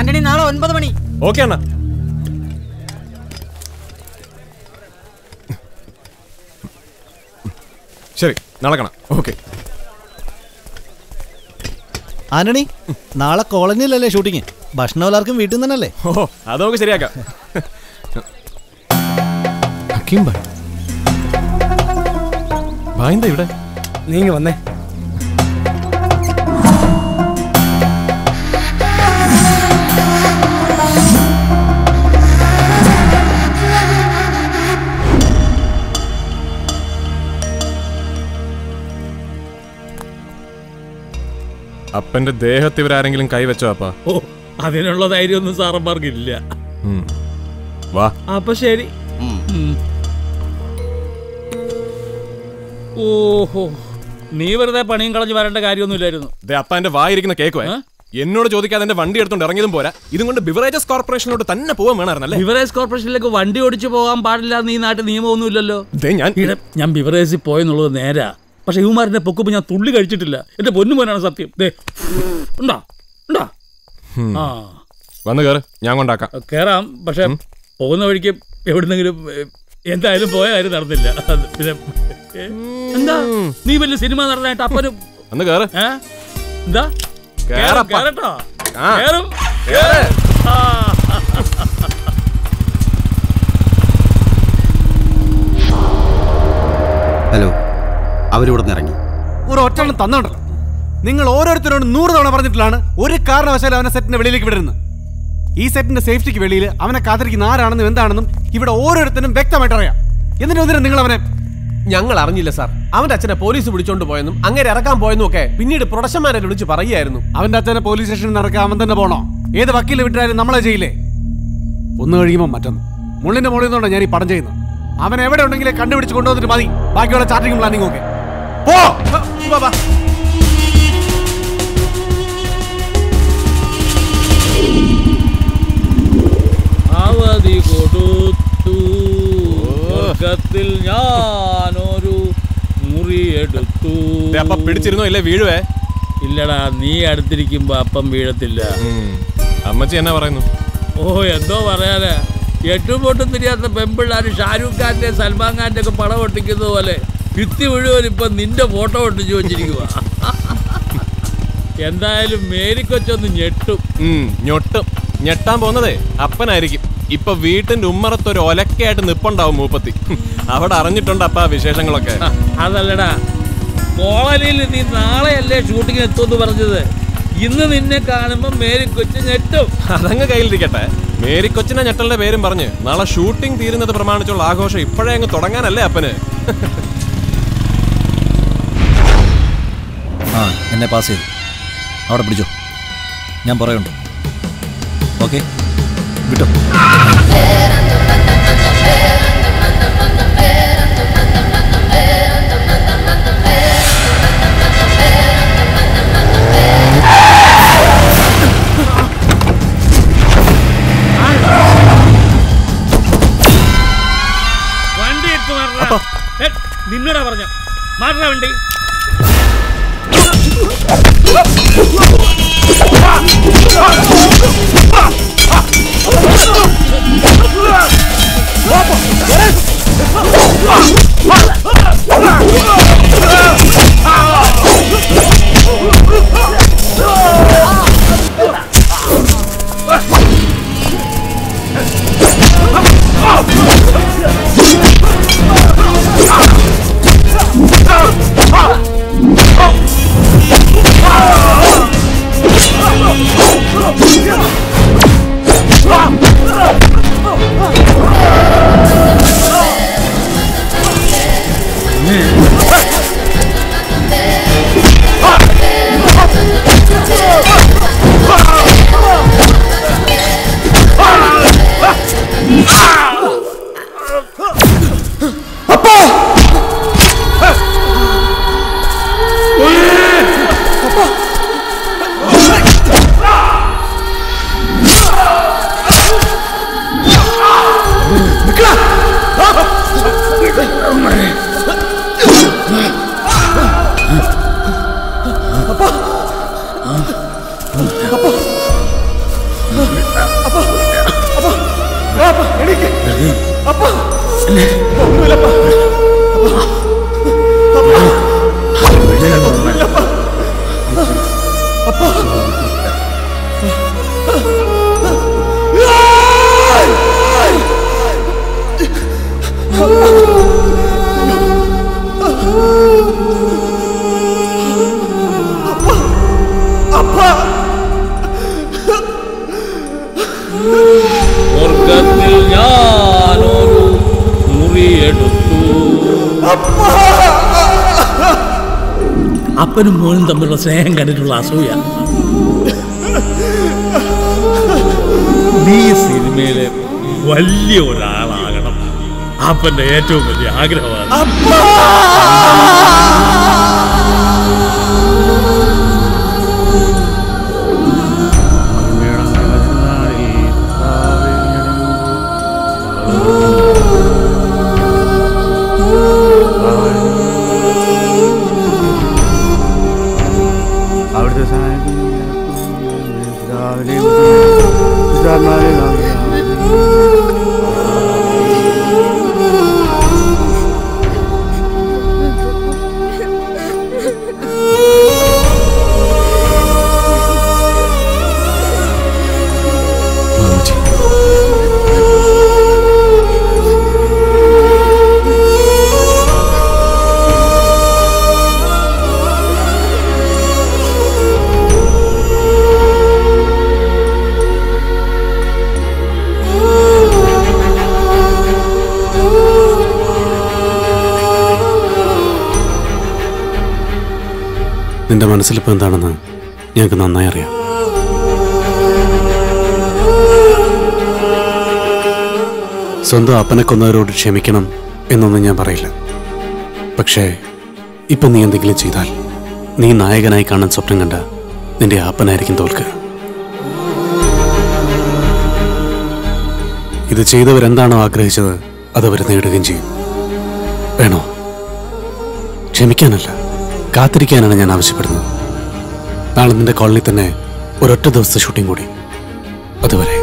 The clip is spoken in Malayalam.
ആന്റണി നാളെ ഒൻപത് മണി. ഓക്കെ അണ്ണ. ശരി നാളെ കാണാം. ഓക്കെ. ആന്റണി നാളെ കോളനിയിലല്ലേ ഷൂട്ടിങ് ഭക്ഷണം എല്ലാവർക്കും വീട്ടിൽ നിന്ന് തന്നെയല്ലേ? ഓ അത് നമുക്ക് ശരിയാക്കാം. ഹക്കീം ഭായ്. ഭായ് എന്താ ഇവിടെ? നീങ്ങി വന്നേ. അപ്പന്റെ ദേഹത്ത് ഇവരാരെങ്കിലും കൈവച്ചോ അപ്പാ? ഓ അതിനുള്ള ധൈര്യമൊന്നും സാറന്മാർക്കില്ല. വാ. അപ്പൊ ശരി. ഓഹോ നീ വെറുതെ പണിയും കളഞ്ഞു വരേണ്ട കാര്യമൊന്നുമില്ലായിരുന്നു. ദേ അപ്പ എന്റെ വായിരിക്കുന്ന കേക്കോ എന്നോട് ചോദിക്കാതെ എന്റെ വണ്ടി എടുത്തോണ്ട് ഇറങ്ങിയതും പോരാ. ഇതും കൊണ്ട് ബിവറേജസ് കോർപ്പറേഷനോട് തന്നെ പോവാൻ വേണമായിരുന്നല്ലേ? ബിവറേജ് കോർപ്പറേഷനിലേക്ക് വണ്ടി ഓടിച്ചു പോകാൻ പാടില്ല നീ നാട്ടിൽ നിയമമൊന്നുമില്ലല്ലോ. ദേ ഞാൻ ഞാൻ ബിവറേജിൽ പോയെന്നുള്ളത് നേരാ. പക്ഷെ ഇവമാരുടെ പൊക്കുമ്പോ ഞാൻ തുള്ളി കഴിച്ചിട്ടില്ല. എന്റെ പൊന്നു മോനാണ് സത്യം. ദേ. ഉണ്ടാ? ഉണ്ടാ. ആ. വന്ന് കേറ്. ഞാൻ കൊണ്ടാക്കാം. കേറാം. പക്ഷെ പോകുന്ന വഴിക്ക് എവിടുന്നെങ്കിലും എന്തായാലും പോയ കാര്യം നടന്നില്ല. പിന്നെ എന്താ? നീ വലിയ സിനിമ നടനായിട്ട് അപ്പനും ഒന്ന് കേറ്? എന്താ. കേറട്ടോ. ആ. കേറും. കേറ്. ആ. ഹലോ. അവരിവിടെ നിന്ന് ഇറങ്ങി. ഒരു ഒറ്റണ്ണം തന്നോണ്ടല്ലോ. നിങ്ങൾ ഓരോരുത്തരോട് നൂറ് തവണ പറഞ്ഞിട്ടുള്ളതാണ് ഒരു കാരണവശാലും അവനെ സെറ്റിന്റെ വെളിയിലേക്ക് വിടരുന്നത് ഈ സെറ്റിന്റെ സേഫ്റ്റിക്ക് വെളിയിൽ അവനെ കാത്തിരിക്കുന്ന ആരാണെന്നും എന്താണെന്നും ഇവിടെ ഓരോരുത്തരും വ്യക്തമായിട്ട് അറിയാം. എന്നിട്ട് ഒന്നിനും നിങ്ങൾ അവനെ? ഞങ്ങൾ അറിഞ്ഞില്ല സാർ. അവന്റെ അച്ഛനെ പോലീസ് പിടിച്ചോണ്ട് പോയെന്നും അങ്ങനെ ഇറക്കാൻ പോയെന്നും ഒക്കെ പിന്നീട് പ്രൊഡക്ഷന്മാരെ വിളിച്ച് പറയുമായിരുന്നു അവന്റെ അച്ഛനെ പോലീസ് സ്റ്റേഷനിൽ നടക്കാൻ അവൻ തന്നെ പോണോ? ഏത് വക്കീൽ വിട്ടാലും നമ്മളെ ചെയ്യില്ലേ? ഒന്ന് കഴിയുമ്പോൾ മറ്റൊന്ന്. മുള്ളിന്റെ മുകളിൽ നിന്നുകൊണ്ടാണ് ഞാൻ ഈ പടം ചെയ്യുന്നത്. അവൻ എവിടെ ഉണ്ടെങ്കിലും കണ്ടുപിടിച്ച് കൊണ്ടുവന്നിട്ട് മതി. ബാക്കിയുള്ള ചാർട്ടിങ് പ്ലാനിങ് ഒക്കെ. പോ. വാ, വാ. അവധി കൊടുത്തു. സ്വർഗത്തിൽ ഞാനൊരു മുറിയെടുത്തു അപ്പ പിടിച്ചിരുന്നോ? ഇല്ലേ വീഴുവേ? ഇല്ലടാ നീ അടുത്തിരിക്കുമ്പോ അപ്പം വീഴത്തില്ല. അമ്മച്ചി എന്നാ പറയുന്നു? ഓ എന്തോ പറയാനാ. എട്ടും പൊട്ടും തിരിയാത്ത പെമ്പിള്ളാര് ഷാരൂഖ് ഖാന്റെ സൽമാൻ ഖാന്റെ ഒക്കെ പടം ഒട്ടിക്കുന്നത് പോലെ. ഭിത്തി മുഴുവൻ ഇപ്പൊ നിന്റെ ഫോട്ടോ ഒട്ടിച്ചു വെച്ചിരിക്കുക എന്തായാലും മേരിക്കൊച്ചൊന്ന് ഞെട്ടും. ഞൊട്ടും. ഞെട്ടാൻ പോകുന്നതേ അപ്പനായിരിക്കും. ഇപ്പൊ വീട്ടിന്റെ ഉമ്മറത്ത് ഒരു ഒലക്കയായിട്ട് നിപ്പുണ്ടാവും മൂപ്പത്തി. അവിടെ അറിഞ്ഞിട്ടുണ്ട് അപ്പ വിശേഷങ്ങളൊക്കെ. അതല്ലടാ കോളനിയിൽ നീ നാളെയല്ലേ ഷൂട്ടിങ്ങിന് എത്തുമെന്ന് പറഞ്ഞത്. ഇന്ന് നിന്നെ കാണുമ്പോ മേരിക്കൊച്ച് ഞെട്ടും. അതങ്ങ് കയ്യിലിരിക്കട്ടെ. മേരിക്കൊച്ചിനെ ഞെട്ടലിന്റെ പേരും പറഞ്ഞ് നാളെ ഷൂട്ടിംഗ് തീരുന്നത് പ്രമാണിച്ചുള്ള ആഘോഷം ഇപ്പോഴേ അങ്ങ് തുടങ്ങാനല്ലേ അപ്പന്. എന്നെ പാസ് ചെയ്തു. അവിടെ പിടിച്ചോ. ഞാൻ പറയുണ്ട് ഓക്കെ വിട്ടോ. പറഞ്ഞ എടുത്ത് മാറടാ apa? Apa? apa? Apa? Apa? Apa? Apa? Apa? Apa? Apa? അപ്പനും മോനും തമ്മിലുള്ള സ്നേഹം കണ്ടിട്ടുള്ള അസൂയ. നീ സിനിമയിലെ വലിയ ഒരാളാകണം. അപ്പന്റെ ഏറ്റവും വലിയ ആഗ്രഹമാണ്. നിന്റെ മനസ്സിലിപ്പോൾ എന്താണെന്ന് ഞങ്ങൾക്ക് നന്നായി അറിയാം. സ്വന്തം അപ്പനെ കൊന്നവരോട് ക്ഷമിക്കണം എന്നൊന്നും ഞാൻ പറയില്ല. പക്ഷേ ഇപ്പം നീ എന്തെങ്കിലും ചെയ്താൽ നീ നായകനായി കാണാൻ സ്വപ്നം കണ്ട നിന്റെ അപ്പനായിരിക്കും തോൽക്കുക. ഇത് ചെയ്തവരെന്താണോ ആഗ്രഹിച്ചത് അതവർ നേടുകയും ചെയ്യും. വേണോ? ക്ഷമിക്കാനല്ല. കാത്തിരിക്കാനാണ് ഞാൻ ആവശ്യപ്പെടുന്നത്. നാളെ നിന്റെ കോളനി തന്നെ ഒരൊറ്റ ദിവസത്തെ ഷൂട്ടിംഗ് കൂടി. അതുവരെ.